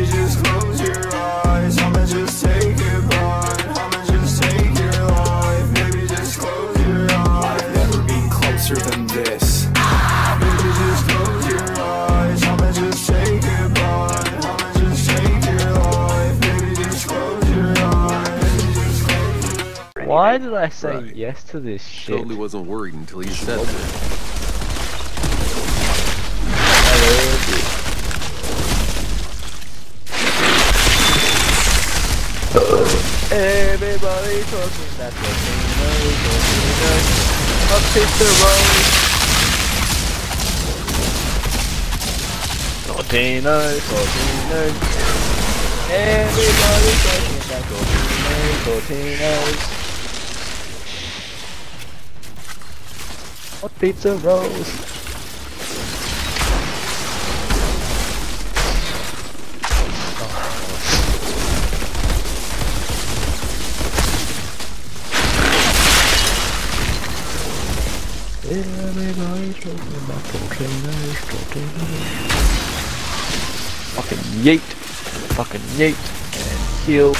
Baby, just close your eyes. I'ma just take it by. I'ma just take your life. Baby, just close your eyes. I've never been closer than this. Baby, just close your eyes. I'ma just take it by. I'ma just take your life. Baby, just close your eyes. Baby, just close your Why did I say Right. yes to this shit? Totally wasn't worried until you said that. Everybody talking that volcano, volcano. Up hit the road. Volcano, volcano. Everybody talking that volcano, volcanoes. What pizza rolls? Fucking yeet, fucking yeet, and heal.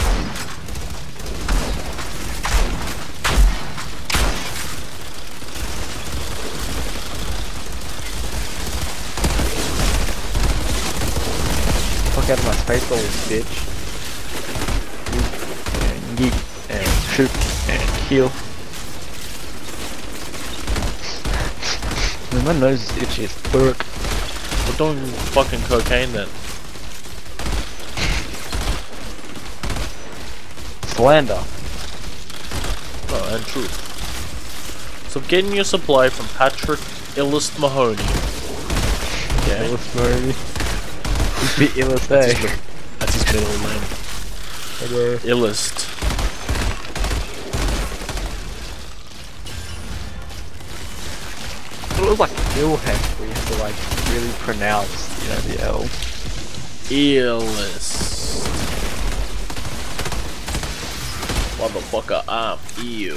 Fuck out of my space, little bitch. Yeet, and yeet, and shoot, and heal. Man, my nose is itchy as fuck. We're doing fucking cocaine then. Slander. Oh, and truth. So getting your supply from Patrick Illist Mahoney. Yeah, let's Murray. He's the illest, eh? That's his middle name. Okay. Illist. Was like where you have to like really pronounce, you know, the L. Illist. Motherfucker, I'm ew.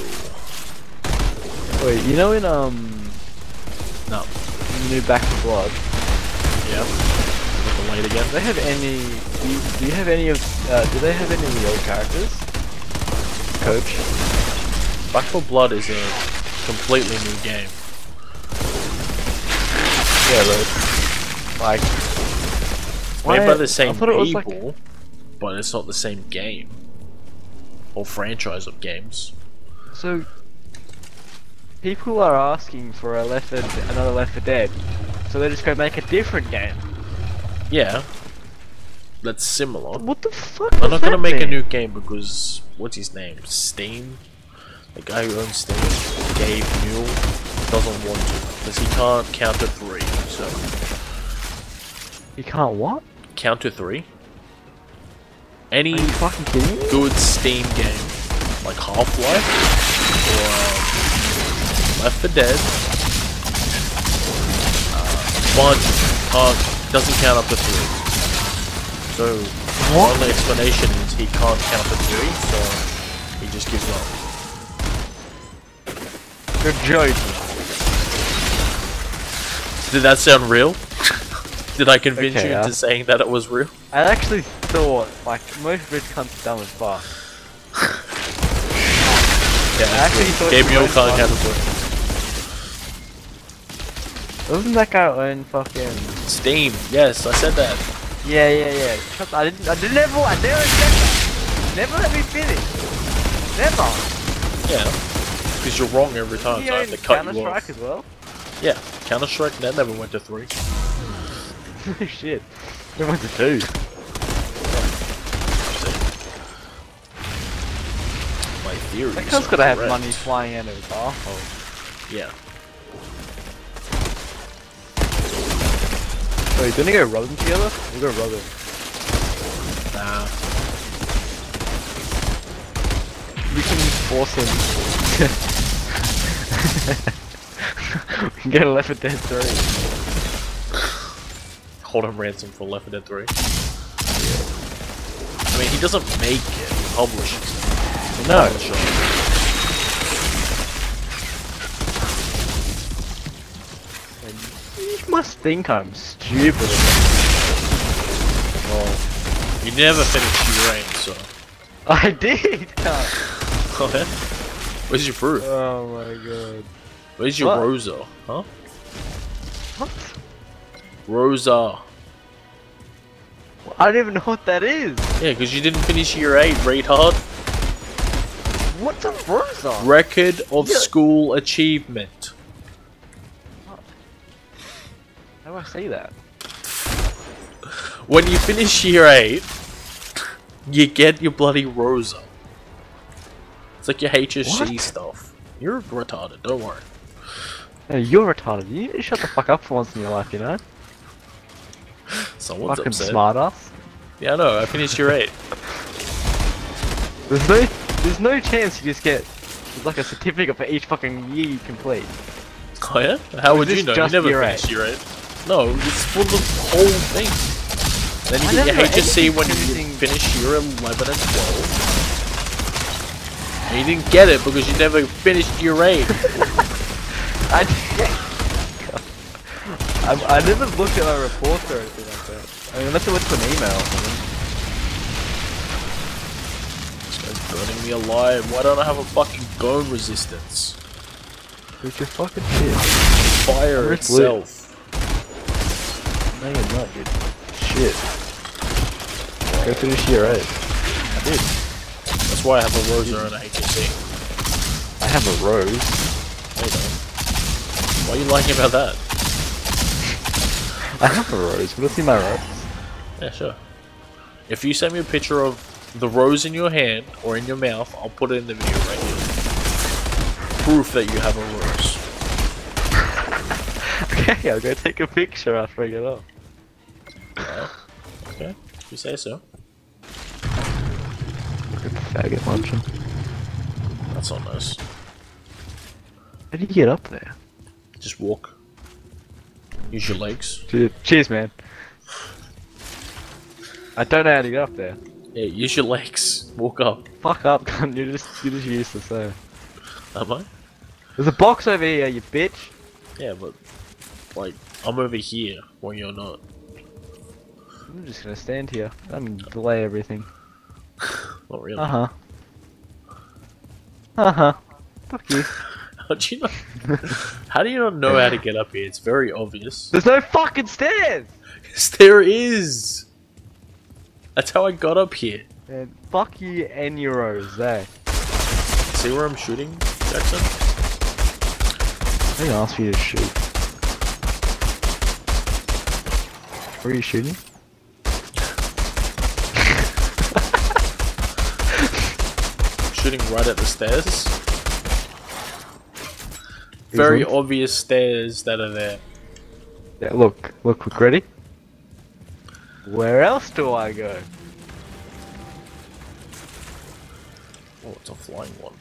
Wait, you know in um, No. in new Back 4 Blood, Yeah. With the light again. do they have any? Do you, do you have any of? Uh, do they have any of the old characters? Coach. Back 4 Blood is a completely new game. Yeah, but like. Made by why- the same thought it like people, but it's not the same game. Or franchise of games. So, people are asking for a Left 4 another Left 4 Dead, so they're just gonna make a different game. Yeah. That's similar. What the fuck? I'm not gonna make a new game because what's his name? Steam? The guy who owns Steam, Gabe Newell, doesn't want to because he can't count three. So You can't what? count to three. Any Are you fucking kidding me? good Steam game like Half Life or um, Left 4 Dead, uh, Bunch can't doesn't count up to three. So What? only explanation is he can't count up to three, so he just gives up. You're joking. Did that sound real? Did I convince Okay, you into uh, saying that it was real? I actually thought, like, most cunts are dumb as fuck. Yeah, I actually thought Gabe you Newell went can't on- three. Doesn't that guy own fucking... Steam, yes, I said that. Yeah, yeah, yeah. I didn't, I didn't ever, I never said that. Never let me finish. Never. Yeah. Because you're wrong every time, so I have to cut you off. As well. Yeah, Counter Strike that never went to three. Shit. It went to two. My theory. That is cunt's gotta have correct. money flying out of his asshole. Oh, yeah. Wait, do you wanna go rob together? We'll go rob them. Nah. We can force him. we can get a Left 4 Dead 3. Hold him ransom for Left 4 Dead 3. I mean, he doesn't make it, he publishes it. No. publisher. You must think I'm stupid. Well, You never finished your aim, so. I did. Oh, yeah? Where's your proof? oh my god. Where's your What? RoSA? Huh? What? RoSA. I don't even know what that is. Yeah, because you didn't finish year 8, retard. What's a RoSA? Record of Yeah. school achievement. How do I say that? When you finish year 8, you get your bloody RoSA. It's like your HSC What? stuff. You're retarded, don't worry. No, you're retarded. You need to shut the fuck up for once in your life, you know? Someone's Fucking upset. smart ass. Yeah, I know, I finished year 8. There's no, there's no chance you just get like a certificate for each fucking year you complete. Oh yeah? How would you know? You never year finished eight? year 8. No, it's for the whole thing. Then you I get your never know HSC when you finish year 11 and 12. And you didn't get it because you never finished year 8. I, I, I never looked at my reports or anything like that. I mean, unless it went to an email. This guy's burning me alive. Why don't I have a fucking bone resistance? It's your fucking shit. Fire Where's itself. No, you're not, dude. Shit. Go finish year 8. I did. That's why I have a rose and a HSC. I have a rose. No, you don't. What are you liking about that? I have a rose. Wanna see my rose? Yeah, sure. If you send me a picture of the rose in your hand or in your mouth, I'll put it in the video right here. Proof that you have a rose. Okay, I'll go take a picture after I get off. Okay, if you say so. Look at the faggot munching. That's not nice. How do you get up there? Just walk. Use your legs. Cheers, man. I don't know how to get up there. Yeah, use your legs. Walk up. Fuck up, cunt. You're just, you're just useless there. Am I? There's a box over here, you bitch. Yeah, but like I'm over here when you're not. I'm just gonna stand here. I'm gonna delay everything. Not really. Uh huh. Uh huh. Fuck you. How do you not? How do you not know how to get up here? It's very obvious. There's no fucking stairs! Yes, there is. That's how I got up here. And fuck you and your rose, eh? See where I'm shooting, Jackson? I didn't ask you to shoot. Where are you shooting? Shooting right at the stairs. Very Excellent. obvious stairs that are there. Yeah, look, look, look, ready? Where else do I go? Oh, it's a flying one.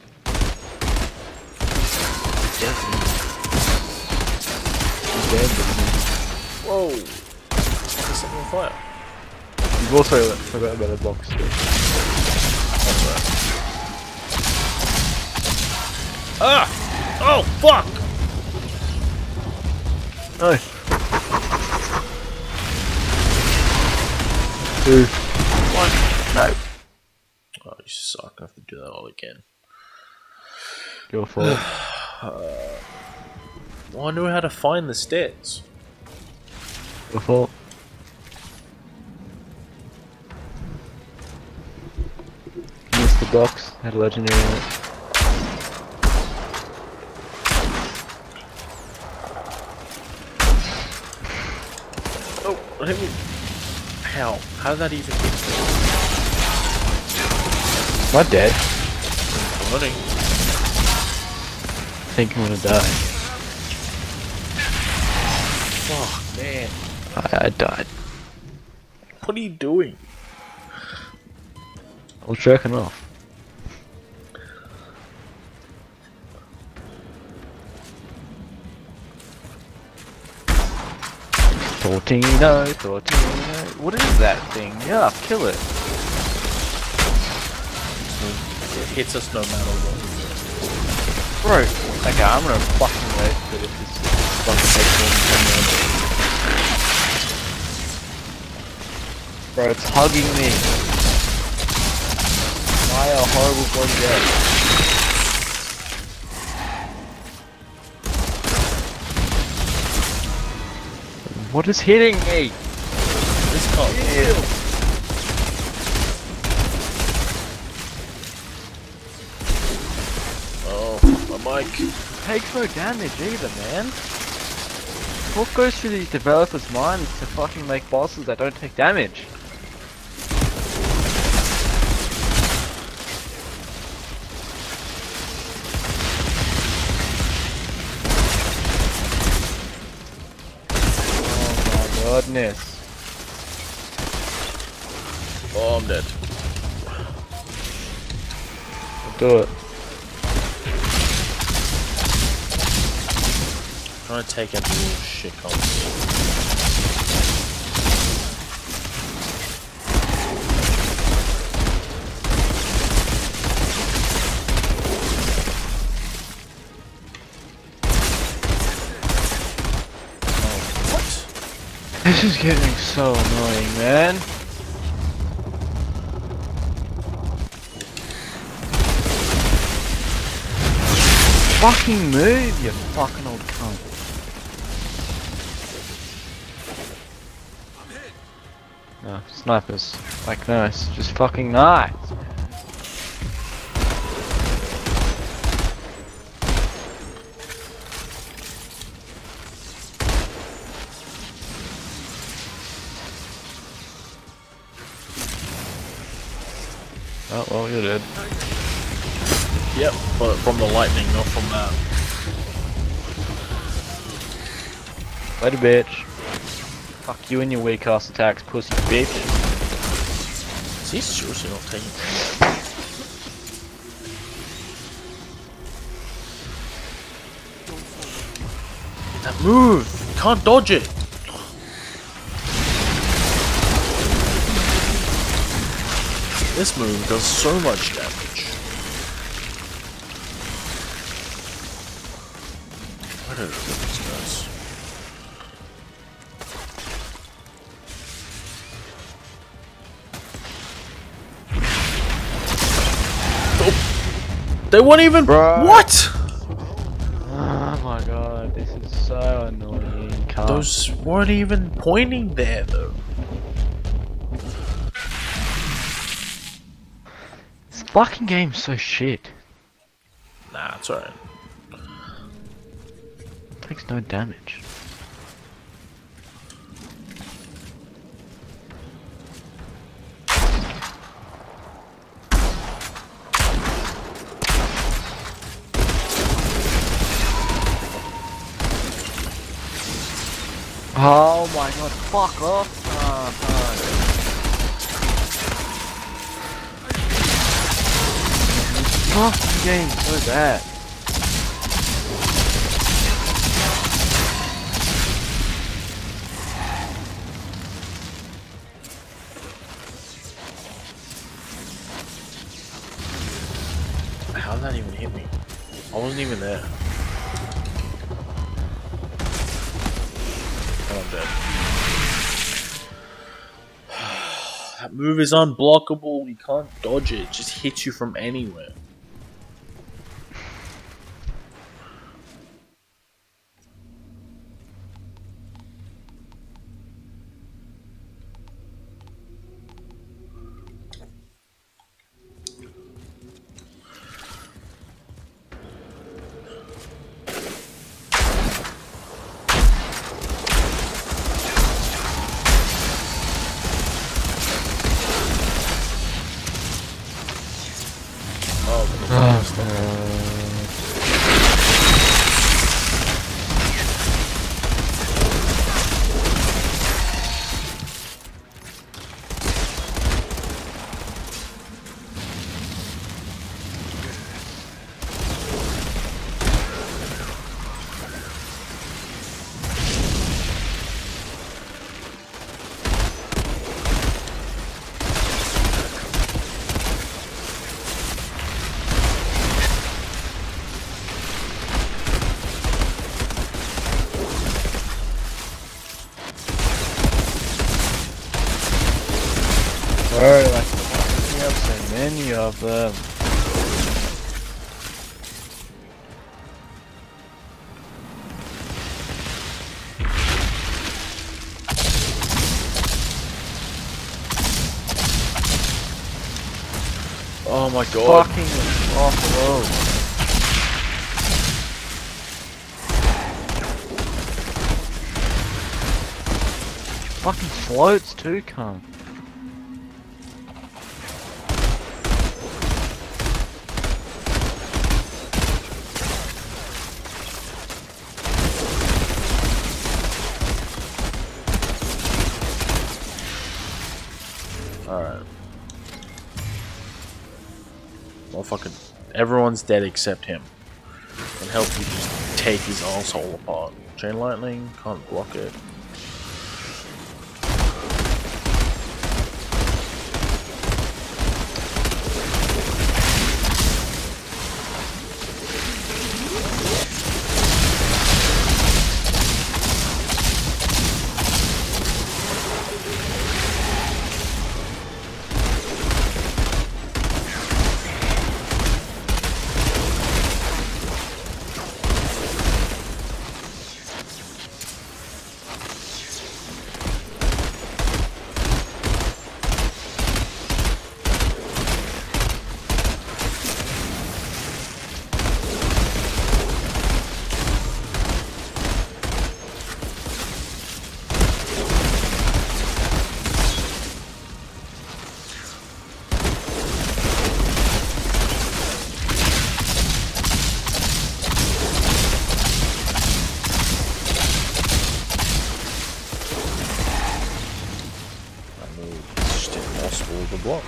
Whoa! There's something on fire. You've also forgot about the box right. Ah! Oh, fuck! No. Two. One. No. Oh, you suck. I have to do that all again. Your fault. Well, I knew how to find the stairs. Your fault. Missed the box. Had a legendary on it. Oh, let me. How? How did that even? Am I dead? Running. I think I'm gonna die. Fuck, man. I, I died. What are you doing? I was jerking off. Tortino, Tortino. What is that thing? Yeah, kill it. It hits us no matter what. Bro, okay, I'm gonna fucking wait for this to fucking take more than 10 minutes. Bro, it's hugging me. Why a horrible bloody What is hitting me? This can't. Oh, my mic. Takes no damage either, man. What goes through these developers' minds to fucking make bosses that don't take damage? Goodness. Oh, I'm dead. Do it. trying to take out the little shit cons. This is getting so annoying, man. Fucking move, you fucking old cunt. No, snipers. Like, nice. Just fucking nice. From the lightning, not from that. Later, bitch. Fuck you and your weak ass attacks, pussy bitch. Is he seriously not taking damage? That move! You can't dodge it! This move does so much damage. They weren't even. Bruh. What? Oh my god, this is so annoying. Can't. Those weren't even pointing there though. This fucking game's so shit. Nah, it's alright. takes no damage. Oh my god, fuck off! Ah, fuck. Game so bad. How did that even hit me? I wasn't even there. Move is unblockable. You can't dodge it. It just hits you from anywhere. 嗯 my god. Fucking offload. Fucking floats too, cunt. Fucking. Everyone's dead except him. And help you just take his asshole apart. Chain lightning, can't block it. I know it's just impossible to block.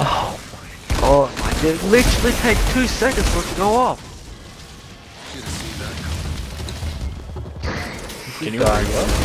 Oh my god, like it literally takes two seconds for it to go off. Can you die,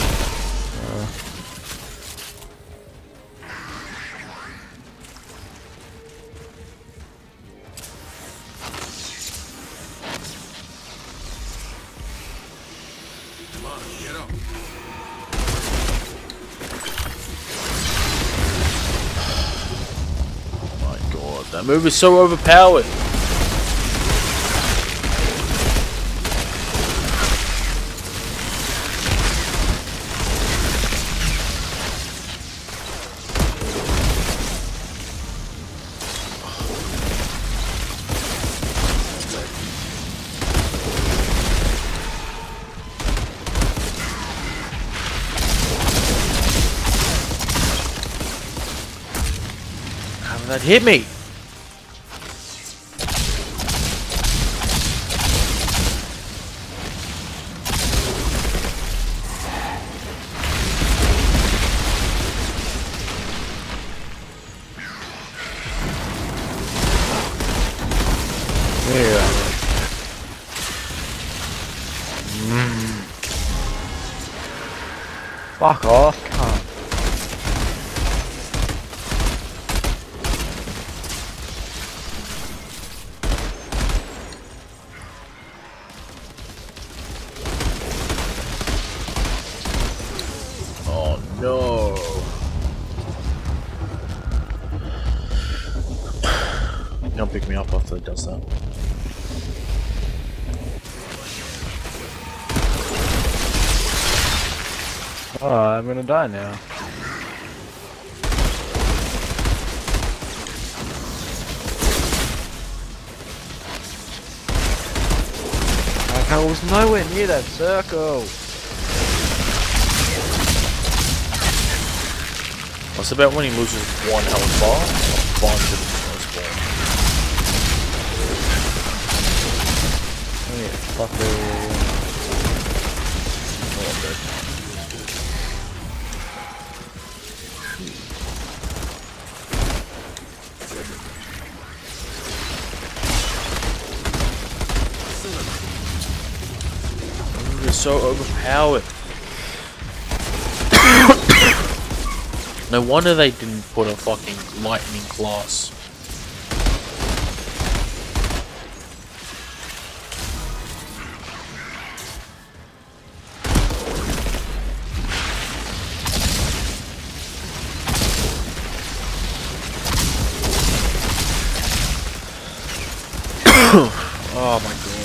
move is so overpowered. That hit me? Oh, I'm gonna die now. I was nowhere near that circle. What's about when he loses one health bar? A bunch of spawn. Yeah, fucker. so overpowered. no wonder they didn't put a fucking lightning class. oh my god.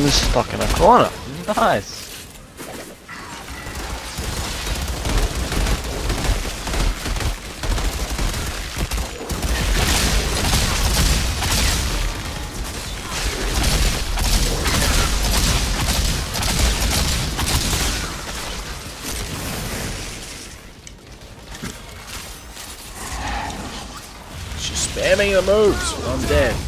I'm just stuck in a corner. Nice. She's spamming the moves. I'm dead.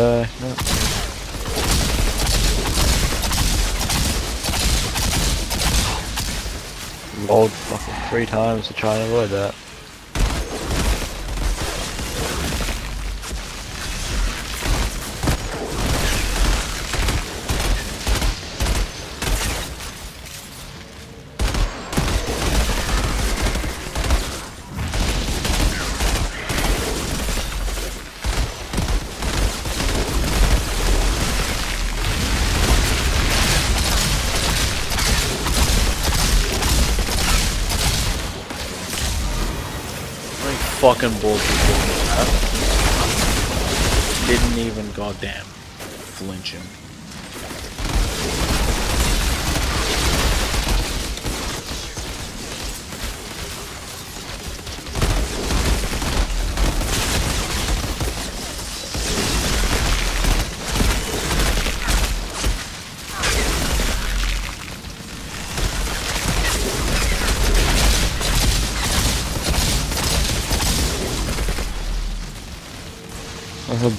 Die. No. Rolled fucking three times to try and avoid that. Fucking bullshit. Didn't even goddamn flinch him.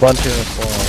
Bunch of us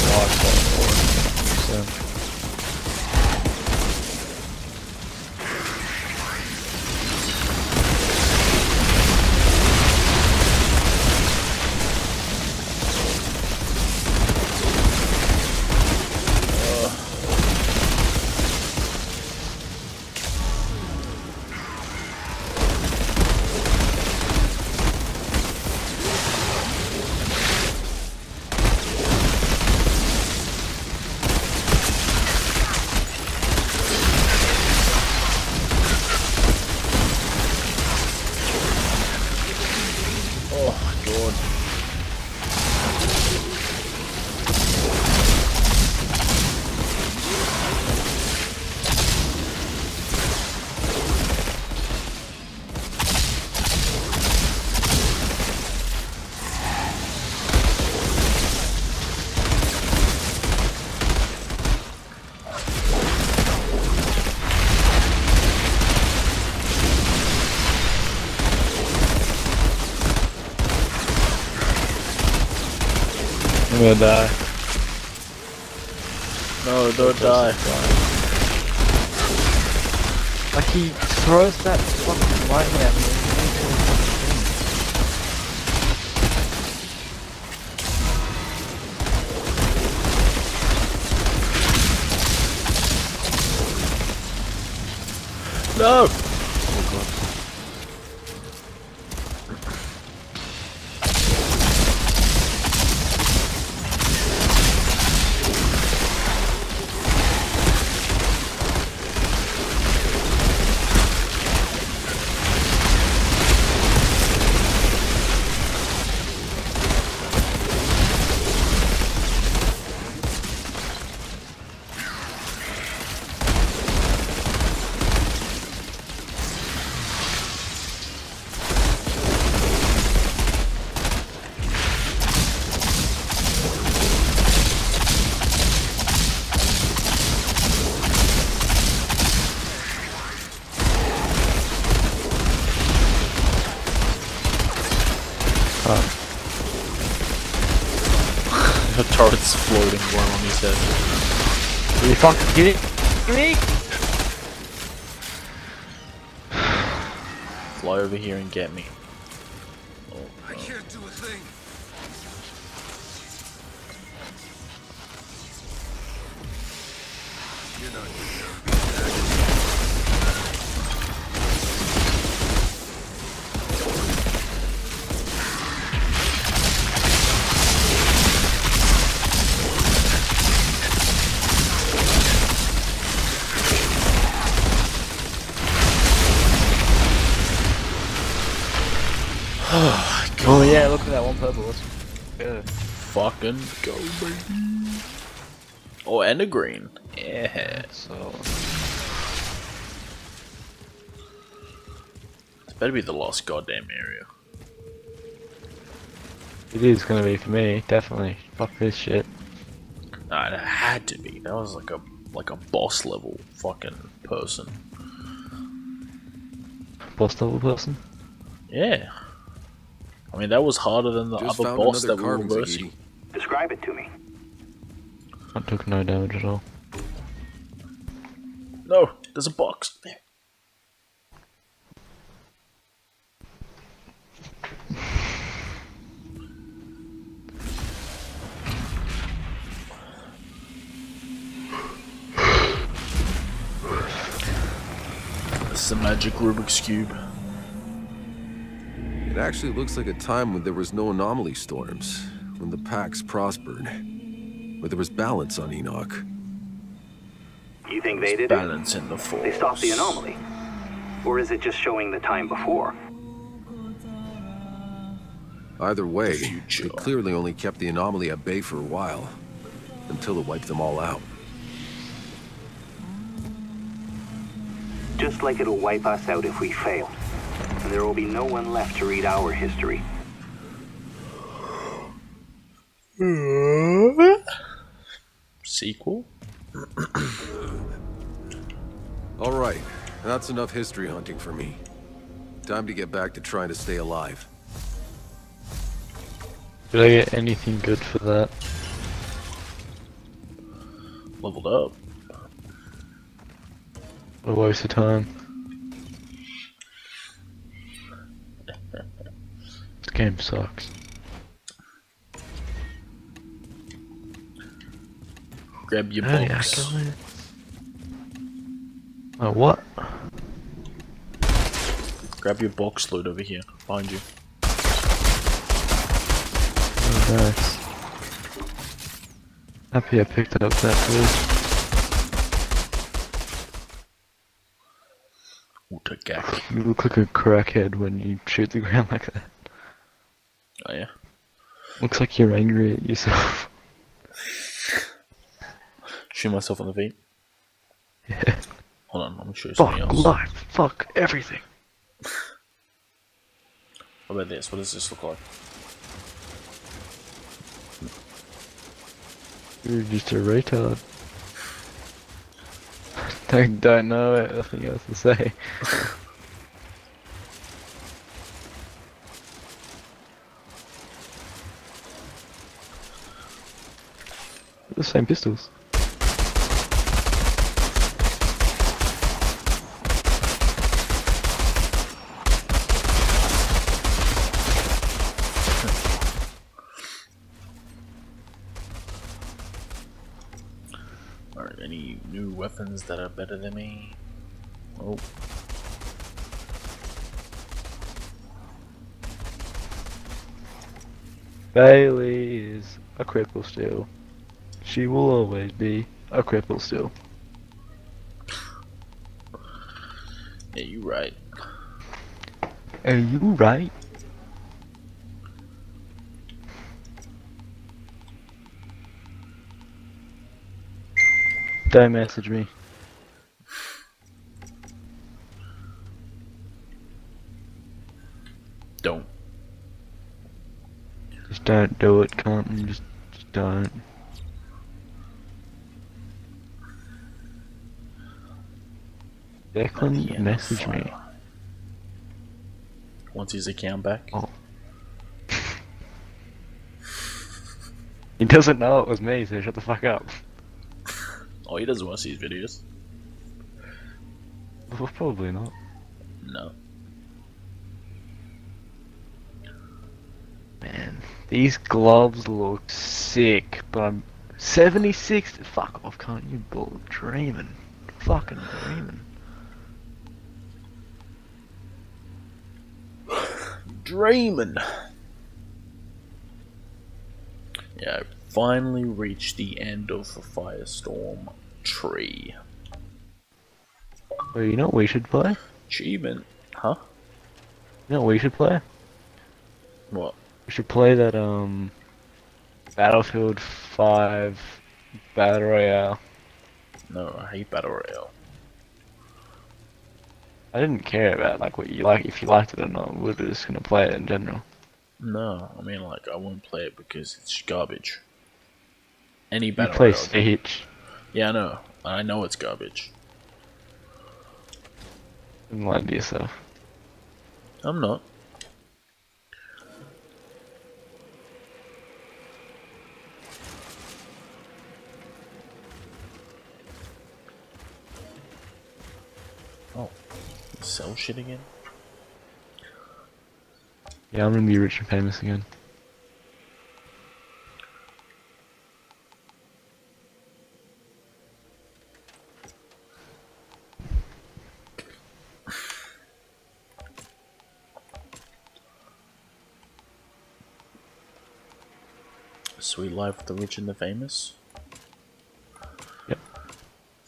gonna die. No, don't die. Like he throws that fucking lightning at me. No! You fucking kidding me? Fly over here and get me. Oh, oh yeah, look at that one purple. Let's go. Fucking go, baby. Oh, and a green. Yeah. So It's better be the lost goddamn area. it is gonna be for me, definitely. Fuck this shit. Nah, it had to be. That was like a like a boss level fucking person. Boss level person. Yeah. I mean, that was harder than the Just other boss that we were carbon versing. Describe it to me. I took no damage at all. No, there's a box. There. This is a magic Rubik's Cube. It actually looks like a time when there was no anomaly storms, when the Pax prospered, where there was balance on Enoch. You think they did it? Balance in the force. They stopped the anomaly? Or is it just showing the time before? Either way, future. they clearly only kept the anomaly at bay for a while, until it wiped them all out. Just like it'll wipe us out if we fail. And there will be no one left to read our history. Hmm. Sequel? All right, that's enough history hunting for me. Time to get back to trying to stay alive. Did I get anything good for that? Leveled up. What a waste of time. Game sucks. Grab your Hey, box. accolades. Oh, uh, what? Grab your box loot over here. Behind you. Oh, nice. Happy I picked it up that first. Utagaki. You look like a crackhead when you shoot the ground like that. Looks like you're angry at yourself. Shoot myself on the feet. yeah. Hold on, I'm gonna show you something Fuck else. life. Fuck everything. What about this? What does this look like? You're just a retard. don't, don't know it. Nothing else to say. the same pistols. Alright, any new weapons that are better than me? Oh. Bailey is a cripple still. She will always be a cripple still. Yeah, you right. Are you right? Don't message me. Don't. Just don't do it, cunt. Just, just don't. Declan, message me. Wants his account back? Oh. He doesn't know it was me, so shut the fuck up. Oh, he doesn't want to see his videos. Well, probably not. No. Man, these gloves look sick, but I'm 76. Fuck off, can't you? Bull dreaming. Fucking dreaming. Dreaming. Yeah, I finally reached the end of the Firestorm tree. Well, you know what we should play? Achievement. Huh? You know what we should play? What? We should play that, um... Battlefield 5 Battle Royale. No, I hate Battle Royale. I didn't care about like what you like, if you liked it or not. We We're just gonna play it in general. No, I mean like I won't play it because it's garbage. Any You Battle play. Siege. Yeah, I know. I know it's garbage. Didn't lie to yourself. I'm not. Sell shit again? Yeah, I'm gonna be rich and famous again. Sweet life of the rich and the famous. Yep.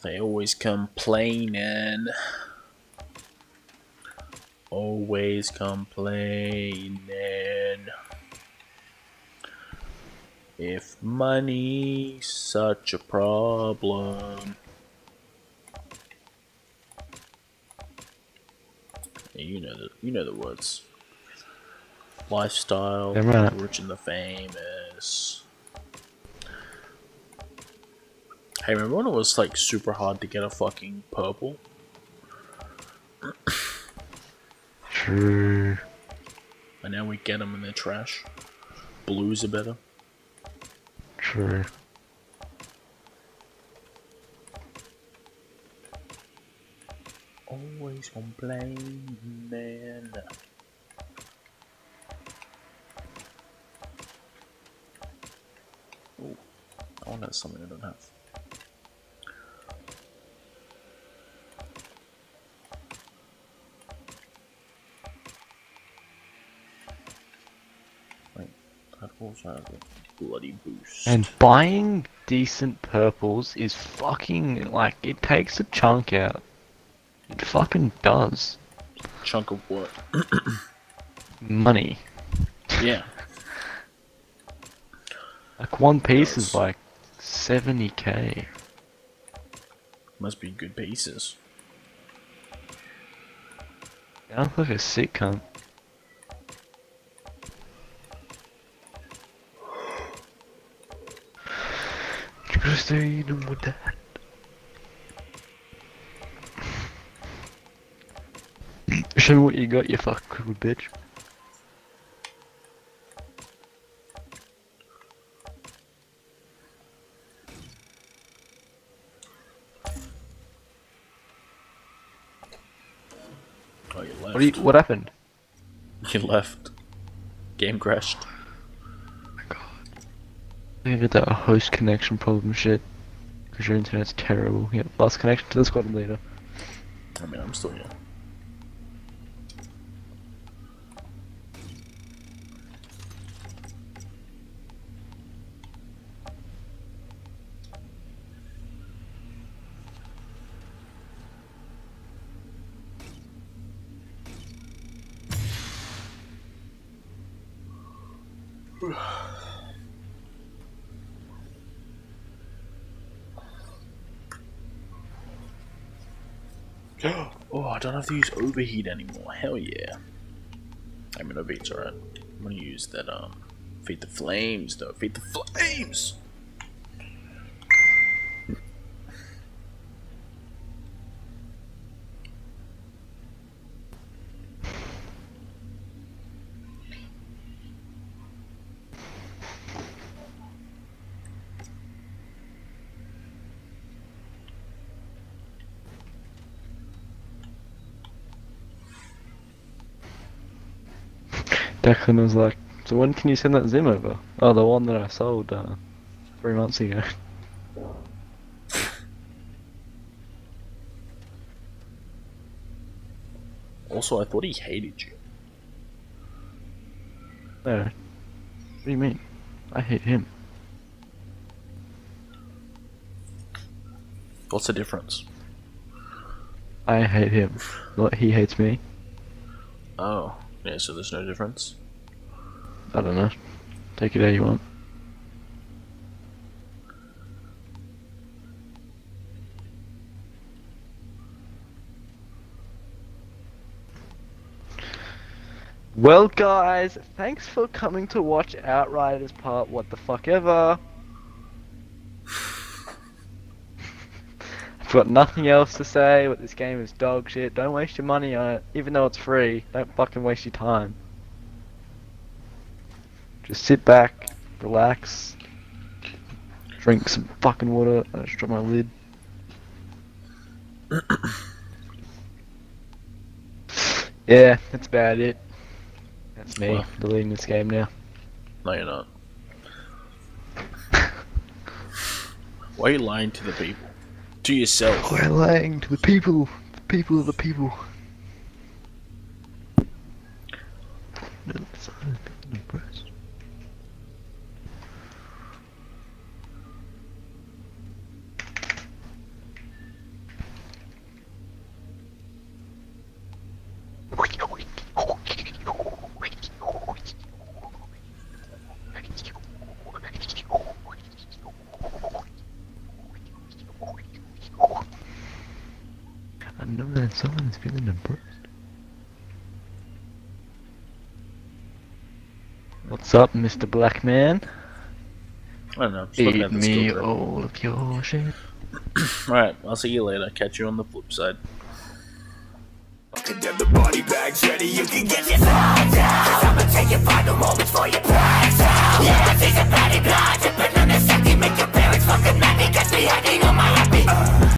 They always complaining. Always complaining. If money's such a problem. You know the you know the words. Lifestyle, Damn right. rich and the famous. Hey, remember when it was like super hard to get a fucking purple? True. And now we get them and they're trash. Blues are better. True. Always complaining. Oh, I want to something I don't have. Wait, that also has a bloody boost. And buying decent purples is fucking like it takes a chunk out. It fucking does. chunk of what? Money. Yeah. Like one piece Yes. is like 70k. Must be good pieces. I look like a sick cunt. Christine with that. Show me what you got, you fucking bitch. Oh, you left. What, you, what happened? You left. Game crashed. You get that host connection problem shit. Because your internet's terrible. Yeah, lost connection to the squad leader. I mean, I'm still here. oh, I don't have to use overheat anymore. Hell yeah. I mean, overheat's alright. I'm gonna use that, um, feed the flames, though. Feed the flames! Declan was like, so when can you send that Zim over? Oh, the one that I sold uh, three months ago. Also, I thought he hated you. No. What do you mean? I hate him. What's the difference? I hate him. Not he hates me. Oh, yeah. So there's no difference. I don't know. Take it how you want. Well, guys, thanks for coming to watch Outriders Part What the Fuck Ever. Got nothing else to say, but this game is dog shit. Don't waste your money on it, even though it's free. Don't fucking waste your time. Just sit back, relax, drink some fucking water. I just dropped my lid. yeah, that's about it. That's me Well. deleting this game now. No, you're not. Why are you lying to the people? To yourself. We're lying to the people. The people of the people. up, Mr. Black Man? I don't know. Eat me all of your shit. Alright, I'll see you later. Catch you on the flip side. the body bags ready, you can get your. I'ma take moments for your out. Yeah, these are. Make your parents fucking mad, hiding on my happy. Uh.